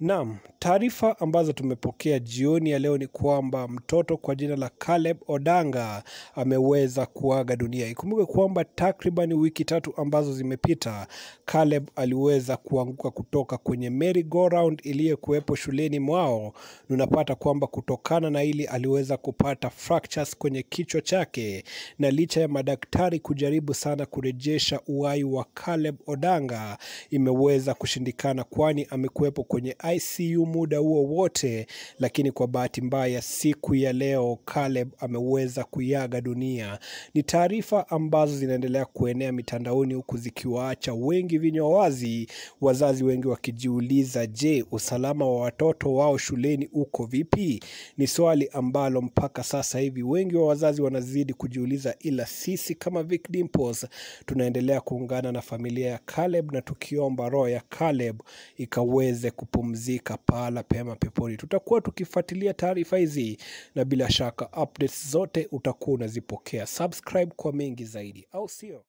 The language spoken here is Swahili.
Naam, taarifa ambazo tumepokea jioni ya leo ni kwamba mtoto kwa jina la Caleb Odanga ameweza kuaga dunia. Ikumbuke kwamba takriban wiki tatu ambazo zimepita, Caleb aliweza kuanguka kutoka kwenye merry go round iliyokuwepo shuleni mwao. Unapata kwamba kutokana na hili aliweza kupata fractures kwenye kichwa chake, na licha ya madaktari kujaribu sana kurejesha uhai wa Caleb Odanga, imeweza kushindikana, kwani amekuwepo kwenye ICU muda huo wote, lakini kwa bahati mbaya siku ya leo Caleb ameweza kuiaga dunia. Ni taarifa ambazo zinaendelea kuenea mitandaoni huku zikiwaacha wengi vinywa wazi, wazazi wengi wakijiuliza, je, usalama wa watoto wao shuleni uko vipi? Ni swali ambalo mpaka sasa hivi wengi wa wazazi wanazidi kujiuliza, ila sisi kama Vic Dimples tunaendelea kuungana na familia ya Caleb na tukiomba roho ya Caleb ikaweze kupumzika pahala pema peponi. Tutakuwa tukifuatilia taarifa hizi na bila shaka updates zote utakuwa unazipokea. Subscribe kwa mengi zaidi, au sio?